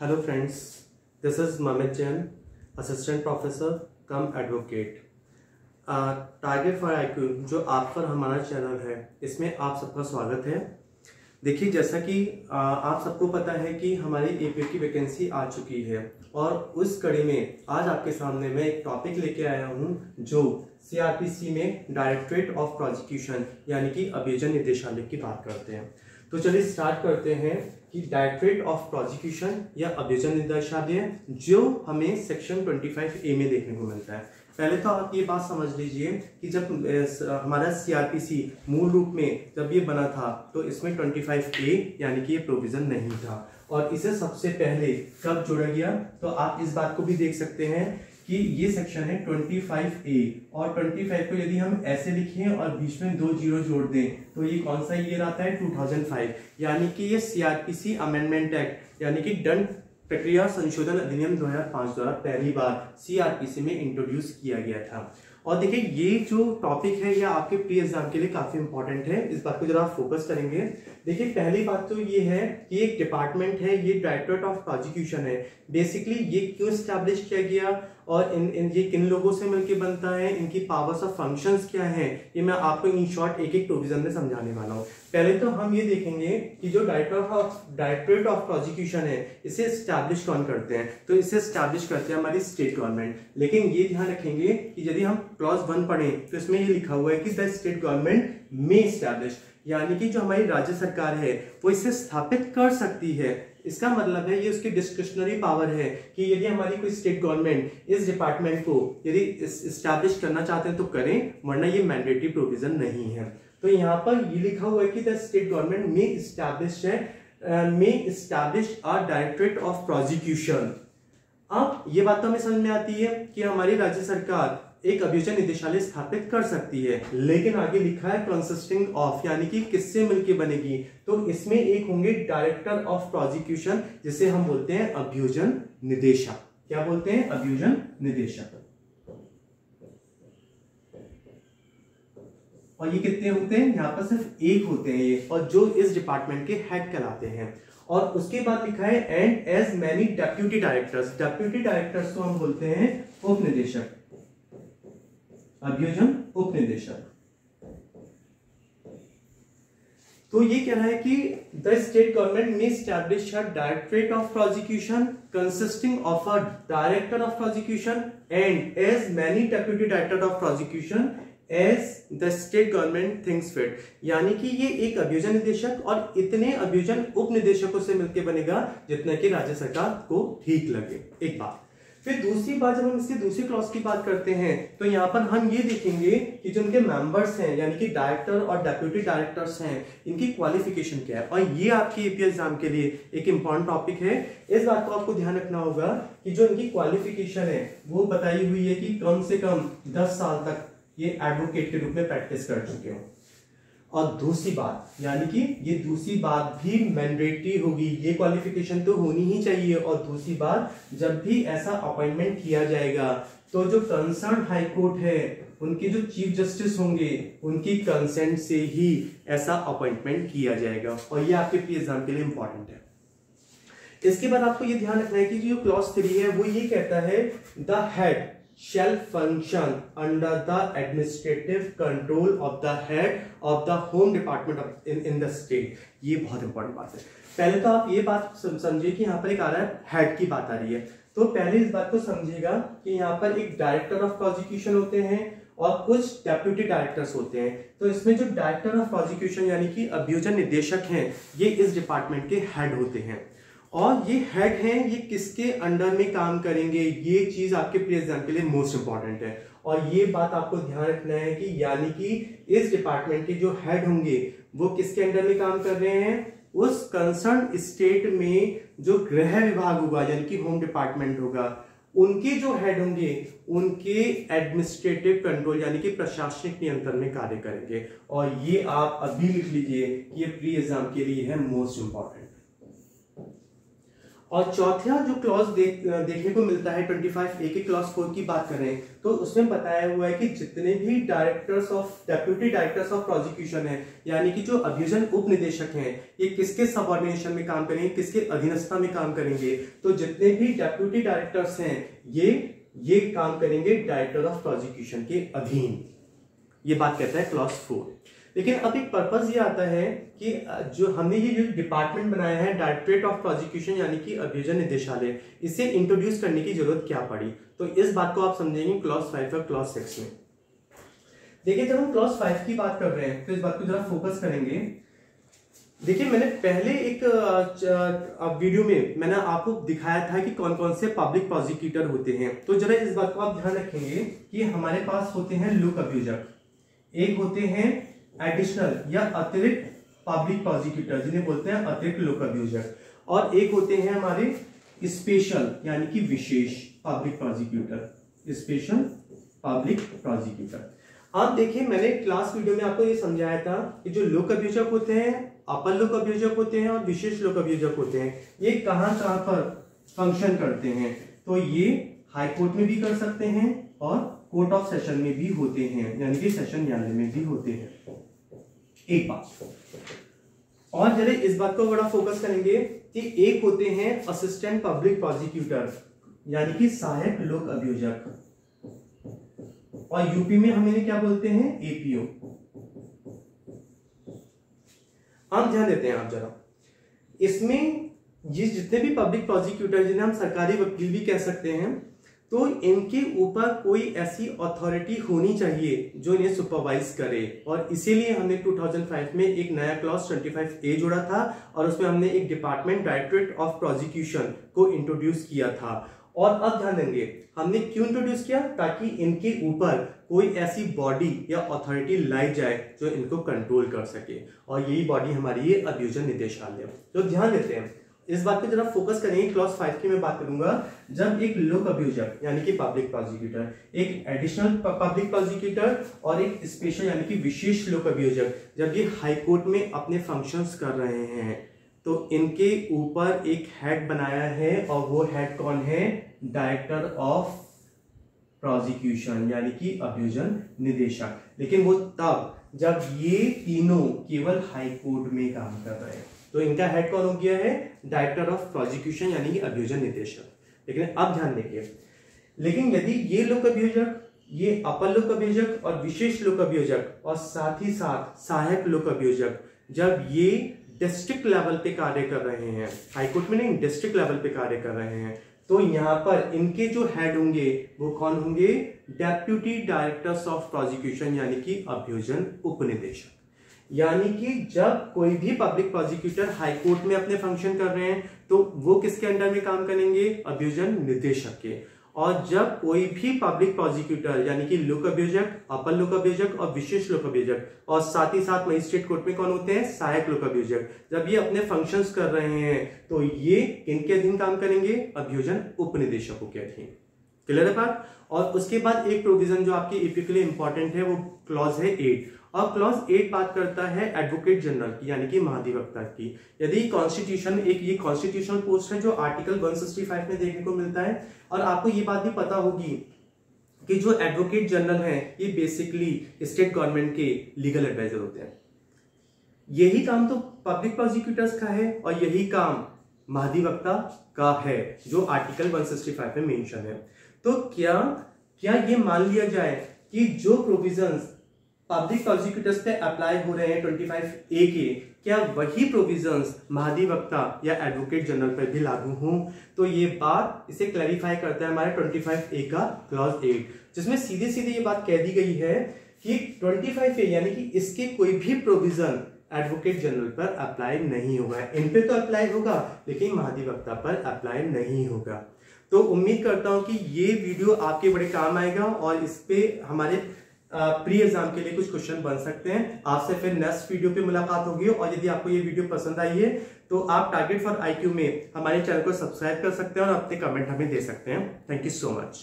Hello friends this is Mamit Jain assistant professor cum advocate target for IQ जो आप पर हमारा channel है इसमें आप सबका स्वागत है। देखिए जैसा कि uh, आप सबको पता है कि हमारी एपीओ की वैकेंसी आ चुकी है और उस कड़ी में आज आपके सामने मैं एक टॉपिक लेके आया हूँ जो सीआरपीसी में डायरेक्टरेट ऑफ़ प्रोसिक्यूशन यानी कि अभियोजन निदेशालय की बात करते हैं। तो चलिए स्टार्ट करते हैं। कि डायरेक्टरेट ऑफ़ प्रोजिक्यूशन या अभियोजन निदेशालय जो हमें सेक्शन 25 ए में देखने को मिलता है। पहले तो आप ये बात समझ लीजिए कि जब हमारा सीआरपीसी मूल रूप में जब ये बना था तो इसमें 25 ए यानी कि ये प्रोविज़न नहीं था। और इसे सबसे पहले कब जोड़ा गया तो आप इस बात को भी देख सकते हैं कि ये सेक्शन है 25 ए और 25 को यदि हम ऐसे लिखें और बीच में दो ज़ीरो जोड़ दें तो ये कौन सा ईयर आता है? 2005 यानी कि ये सीआरपीसी अमेंडमेंट एक्ट यानी कि दंड प्रक्रिया संशोधन अधिनियम 2005 द्वारा पहली बार सीआरपीसी में इंट्रोड्यूस किया गया था। और देखिए, ये जो टॉपिक है, ये आपके प्री एग्ज़ाम के लिए काफ़ी इंपॉर्टेंट है। इस बात को जरा आप फोकस करेंगे। देखिए, पहली बात तो ये है कि एक डिपार्टमेंट है, ये डायरेक्टरेट ऑफ़ प्रोजिक्यूशन है। बेसिकली ये क्यों स्टैब्लिश किया गया? और इन, इन ये किन लोगों से मिलकर बनता है? इनकी पावर्स ऑफ़ फ़ंक्शंस क्या है? ये मैं आपको इन शॉर्ट एक एक प्रोविज़न में समझाने वाला हूँ। पहले तो हम ये देखेंगे कि जो director of directorate of prosecution है इसे स्टैब्लिश कौन करते हैं? तो इसे स्टैब्लिश करते हैं हमारी स्टेट गवर्नमेंट लेकिन ये ध्यान रखेंगे कि यदि हम क्लॉज वन पढ़े तो इसमें ये लिखा हुआ है कि the state government may establish यानी कि जो हमारी राज्य सरकार है वो इसे स्थापित कर सकती है। इसका मतलब है, ये उसकी डिस्क्रिशनरी पावर है कि यदि हमारी कोई स्टेट गवर्नमेंट इस डिपार्टमेंट को यदि स्टैब्लिश करना चाहते हैं तो करें, वरना ये मैंडेटरी प्रोविज़न नहीं है। तो यहाँ पर ये लिखा हुआ है कि द स्टेट गवर्नमेंट में स्टैब्लिश है में establish a directorate of prosecution अब ये बात तो हमें समझ में आती है कि हमारी राज्य सरकार एक अभियोजन निदेशालय स्थापित कर सकती है। लेकिन आगे लिखा है कंसिस्टिंग ऑफ़ यानी कि किससे मिलके बनेगी? तो इसमें एक होंगे डायरेक्टर ऑफ़ प्रोसिक्यूशन जिसे हम बोलते हैं अभियोजन निदेशक। क्या बोलते हैं? अभियोजन निदेशक। और ये कितने होते हैं? यहाँ पर सिर्फ़ एक होते हैं ये, और जो इस डिपार्टमेंट के हेड कहलाते हैं। और उसके बाद लिखा है and as many deputy directors deputy directors को हम बोलते हैं उप निदेशक। अभियोजन उप निदेशक तो ये कह रहा है कि द स्टेट गवर्नमेंट में establish directorate of prosecution consisting of a director of prosecution and as many deputy director of prosecution as the state government thinks fit यानी कि ये एक अभियोजन निदेशक और इतने अभियोजन उप निदेशकों से मिलकर बनेगा जितना कि राज्य सरकार को ठीक लगे। एक बात। फिर दूसरी बात जब हम इसके दूसरी क्लॉज की बात करते हैं तो यहाँ पर हम ये देखेंगे कि जो उनके मेंबर्स हैं, यानी कि डायरेक्टर और डेप्यूटी डायरेक्टर्स हैं, इनकी क्वालिफिकेशन क्या है। और ये आपके एपीएस एग्ज़ाम के लिए एक इंपॉर्टेंट टॉपिक है। इस बात को आपको ध्यान रखना होगा कि जो इनकी क्वालिफिकेशन है, वो बताई हुई है कि कम से कम दस साल तक ये एडवोकेट के रूप में प्रैक्टिस कर चुके हो। और दूसरी बात, यानी कि ये दूसरी बात भी मैंडेटरी होगी, ये क्वालिफिकेशन तो होनी ही चाहिए। और दूसरी बात, जब भी ऐसा अपॉइंटमेंट किया जाएगा तो जो कंसर्न हाईकोर्ट है, उनके जो चीफ जस्टिस होंगे, उनकी कंसेंट से ही ऐसा अपॉइंटमेंट किया जाएगा। और ये आपके पी एग्ज़ाम के लिए इंपॉर्टेंट है। इसके बाद आपको ये ध्यान रखना है कि जो क्लॉज थ्री है, वो ये कहता है the head shall function under the administrative control of the head of the home department of, in, in the state. ये बहुत इंपॉर्टेंट बात है। पहले तो आप ये बात समझिए कि यहाँ पर एक आ रहा है हेड की बात आ रही है। तो पहले इस बात को समझिएगा कि यहाँ पर एक डायरेक्टर ऑफ़ प्रोसिक्यूशन होते हैं और कुछ डेप्यूटी डायरेक्टर्स होते हैं। तो इसमें जो डायरेक्टर ऑफ़ प्रोसिक्यूशन यानी कि अभियोजन निदेशक हैं ये इस डिपार्टमेंट के हेड होते हैं। और ये हेड हैं, ये किसके अंडर में काम करेंगे? ये चीज़ आपके प्री एग्ज़ाम के लिए मोस्ट इंपॉर्टेंट है। और ये बात आपको ध्यान रखना है कि यानी कि इस डिपार्टमेंट के जो हेड होंगे, वो किसके अंडर में काम कर रहे हैं? उस कंसर्न स्टेट में जो गृह विभाग होगा, यानी कि होम डिपार्टमेंट होगा, उनके जो हेड होंगे, उनके एडमिनिस्ट्रेटिव कंट्रोल यानी कि प्रशासनिक नियंत्रण में कार्य करेंगे। और ये आप अभी लिख लीजिए ये प्री एग्ज़ाम के लिए है मोस्ट इंपॉर्टेंट और चौथा जो क्लॉज देख देखने को मिलता है 25 ए के क्लॉज फोर की बात करें तो उसमें बताया हुआ है कि जितने भी directors of deputy directors of prosecution है, यानी कि जो अभियोजन उप निदेशक हैं, ये किसके सबॉर्डिनेशन में काम करेंगे, किसके अधीनस्था में काम करेंगे तो जितने भी डेप्यूटी डायरेक्टर्स हैं, ये ये काम करेंगे डायरेक्टर ऑफ़ प्रोसिक्यूशन के अधीन। ये बात कहता है क्लॉज फोर लेकिन अब एक पर्पज ये आता है कि जो हमने ये जो डिपार्टमेंट बनाया है डायरेक्टरेट ऑफ़ प्रोसिक्यूशन यानी कि अभियोजन निदेशालय, इसे इंट्रोड्यूस करने की ज़रूरत क्या पड़ी? तो इस बात को आप समझेंगे क्लॉज फाइव और क्लॉज सिक्स में। देखिए, जब हम क्लॉज फाइव की बात कर रहे हैं तो इस बात को जरा फोकस करेंगे। देखिए, मैंने पहले एक वीडियो में मैंने आपको दिखाया था कि कौन कौन से पब्लिक प्रोसिक्यूटर होते हैं। तो जरा इस बात को आप ध्यान रखेंगे कि हमारे पास होते हैं लोक अभियोजक। एक होते हैं एडिशनल या अतिरिक्त पब्लिक प्रोसिक्यूटर जिन्हें बोलते हैं अतिरिक्त लोक अभियोजक और एक होते हैं हमारे स्पेशल यानी कि विशेष public prosecutor special public prosecutor अब देखिए, मैंने क्लास वीडियो में आपको ये समझाया था कि जो लोक अभियोजक होते हैं अपर लोक अभियोजक होते हैं और विशेष लोक अभियोजक होते हैं, ये कहाँ कहाँ पर फ़ंक्शन करते हैं? तो ये हाई कोर्ट में भी कर सकते हैं और कोर्ट ऑफ़ सेशन में भी होते हैं, यानी कि सेशन न्यायालय में भी होते हैं। एक बात और जरा इस बात को बड़ा फोकस करेंगे कि एक होते हैं असिस्टेंट पब्लिक प्रोसिक्यूटर यानी कि सहायक लोक अभियोजक। और यूपी में हम इन्हें क्या बोलते हैं? एपीओ आप ध्यान देते हैं आप जरा। इसमें जिस जितने भी पब्लिक प्रोसिक्यूटर जिन्हें हम सरकारी वकील भी कह सकते हैं तो इनके ऊपर कोई ऐसी अथॉरिटी होनी चाहिए जो इन्हें सुपरवाइज करे। और इसीलिए हमने 2005 में एक नया क्लॉज 25 ए जोड़ा था और उसमें हमने एक डिपार्टमेंट डायरेक्टरेट ऑफ़ प्रोसिक्यूशन को इंट्रोड्यूस किया था। और अब ध्यान देंगे, हमने क्यों इंट्रोड्यूस किया? ताकि इनके ऊपर कोई ऐसी बॉडी या अथॉरिटी लाई जाए जो इनको कंट्रोल कर सके। और यही बॉडी हमारी ये अभियोजन निदेशालय तो ध्यान देते हैं इस बात पे जरा फोकस करेंगे क्लॉज फाइव की मैं बात करूँगा। जब एक लोक अभियोजक यानी कि पब्लिक प्रोसिक्यूटर एक एडिशनल पब्लिक प्रोसिक्यूटर और एक स्पेशल यानी कि विशेष लोक अभियोजक जब ये हाई कोर्ट में अपने फ़ंक्शंस कर रहे हैं तो इनके ऊपर एक हेड बनाया है और वो हेड कौन है? डायरेक्टर ऑफ़ प्रोजिक्यूशन यानी कि अभियोजन निदेशक। लेकिन वो तब, जब ये तीनों केवल हाई कोर्ट में काम कर रहे हैं। तो इनका हेड कौन हो गया है? डायरेक्टर ऑफ़ प्रोजिक्यूशन यानी कि अभियोजन निदेशक। लेकिन अब ध्यान देखिए लेकिन यदि ये लोक अभियोजक, ये अपर लोक अभियोजक और विशेष लोक अभियोजक और साथ ही साथ सहायक लोक अभियोजक जब ये डिस्ट्रिक्ट लेवल पे कार्य कर रहे हैं हाईकोर्ट में नहीं डिस्ट्रिक्ट लेवल पे कार्य कर रहे हैं तो यहाँ पर इनके जो हेड होंगे, वो कौन होंगे? डेप्यूटी डायरेक्टर्स ऑफ़ प्रोजिक्यूशन यानी कि अभियोजन उपनिदेशक। यानी कि जब कोई भी पब्लिक प्रोसिक्यूटर हाई कोर्ट में अपने फ़ंक्शन कर रहे हैं तो वो किसके अंडर में काम करेंगे? अभियोजन निदेशक के। और जब कोई भी पब्लिक प्रोसिक्यूटर यानी कि लोक अभियोजक, अपर लोक अभियोजक और विशेष लोक अभियोजक, और साथ ही साथ मजिस्ट्रेट कोर्ट में कौन होते हैं? सहायक लोक अभियोजक। जब ये अपने फ़ंक्शंस कर रहे हैं तो ये किनके अधीन काम करेंगे? अभियोजन उप निदेशकों के अधीन। क्लियर है बात? और उसके बाद एक प्रोविज़न जो आपके ईपी के लिए इंपॉर्टेंट है, वो क्लॉज है एट और क्लॉज एट बात करता है एडवोकेट जनरल की, यानी कि महाधिवक्ता की. यदि कॉन्स्टिट्यूशन एक ये कॉन्स्टिट्यूशनल पोस्ट है जो आर्टिकल 165 में देखने को मिलता है, और आपको ये बात भी पता होगी कि जो एडवोकेट जनरल है, ये बेसिकली स्टेट गवर्नमेंट के लीगल एडवाइजर होते हैं. यही काम तो पब्लिक प्रोसिक्यूटर्स का है, और यही काम महाधिवक्ता का है, जो आर्टिकल 165 में मेंशन है. तो क्या क्या ये मान लिया जाए कि जो प्रोविजंस पब्लिक प्रोसिक्यूटर्स पे अप्लाई हो रहे हैं 25 ए के, क्या वही प्रोविजंस महाधिवक्ता या एडवोकेट जनरल पर भी लागू हों? तो ये बात इसे क्लैरिफाई करता है हमारे 25 ए का क्लॉज एट जिसमें सीधे सीधे ये बात कह दी गई है कि 25 ए यानी कि इसके कोई भी प्रोविज़न एडवोकेट जनरल पर अप्लाई नहीं होगा। इन पे तो अप्लाई होगा, लेकिन महाधिवक्ता पर अप्लाई नहीं होगा। तो उम्मीद करता हूँ कि ये वीडियो आपके बड़े काम आएगा और इस पे हमारे प्री एग्ज़ाम के लिए कुछ क्वेश्चन बन सकते हैं। आपसे फिर नेक्स्ट वीडियो पे मुलाकात होगी और यदि आपको ये वीडियो पसंद आई है तो आप टारगेट फॉर आईक्यू में हमारे चैनल को सब्सक्राइब कर सकते हैं और अपने कमेंट हमें दे सकते हैं। Thank you so much